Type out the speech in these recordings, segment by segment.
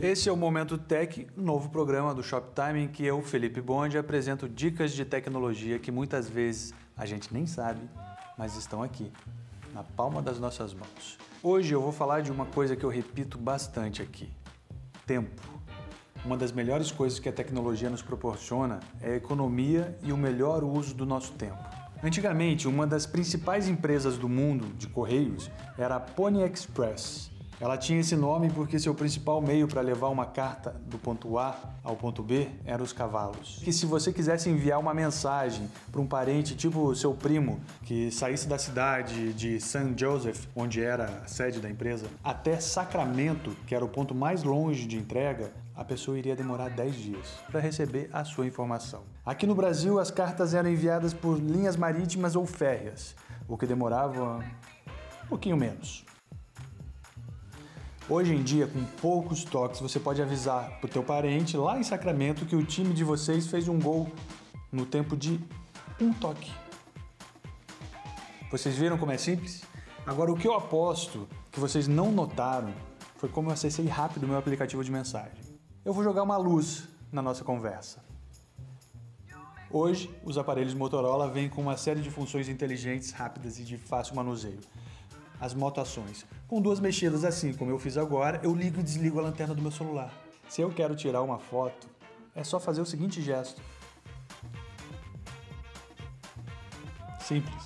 Esse é o Momento Tech, novo programa do Shoptime em que eu, Felipe Bonde, apresento dicas de tecnologia que muitas vezes a gente nem sabe, mas estão aqui, na palma das nossas mãos. Hoje eu vou falar de uma coisa que eu repito bastante aqui: tempo. Uma das melhores coisas que a tecnologia nos proporciona é a economia e o melhor uso do nosso tempo. Antigamente, uma das principais empresas do mundo de correios era a Pony Express. Ela tinha esse nome porque seu principal meio para levar uma carta do ponto A ao ponto B eram os cavalos. Que se você quisesse enviar uma mensagem para um parente, tipo seu primo, que saísse da cidade de St. Joseph, onde era a sede da empresa, até Sacramento, que era o ponto mais longe de entrega, a pessoa iria demorar 10 dias para receber a sua informação. Aqui no Brasil, as cartas eram enviadas por linhas marítimas ou férreas, o que demorava um pouquinho menos. Hoje em dia, com poucos toques, você pode avisar para o teu parente lá em Sacramento que o time de vocês fez um gol no tempo de um toque. Vocês viram como é simples? Agora, o que eu aposto que vocês não notaram foi como eu acessei rápido o meu aplicativo de mensagem. Eu vou jogar uma luz na nossa conversa. Hoje, os aparelhos Motorola vêm com uma série de funções inteligentes, rápidas e de fácil manuseio as motações. Com duas mexidas assim, como eu fiz agora, eu ligo e desligo a lanterna do meu celular. Se eu quero tirar uma foto, é só fazer o seguinte gesto. Simples.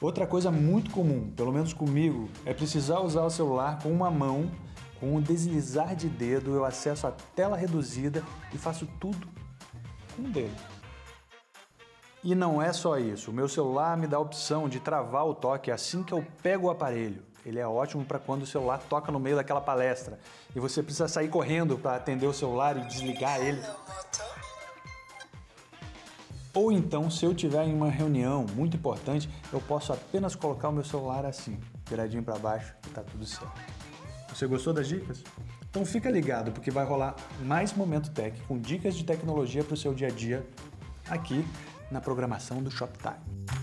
Outra coisa muito comum, pelo menos comigo, é precisar usar o celular com uma mão, com um deslizar de dedo, eu acesso a tela reduzida e faço tudo com o dedo. E não é só isso, o meu celular me dá a opção de travar o toque assim que eu pego o aparelho. Ele é ótimo para quando o celular toca no meio daquela palestra e você precisa sair correndo para atender o celular e desligar ele. Ou então, se eu tiver em uma reunião muito importante, eu posso apenas colocar o meu celular assim, viradinho para baixo e tá tudo certo. Você gostou das dicas? Então fica ligado porque vai rolar mais Momento Tech com dicas de tecnologia para o seu dia a dia aqui na programação do Shoptime.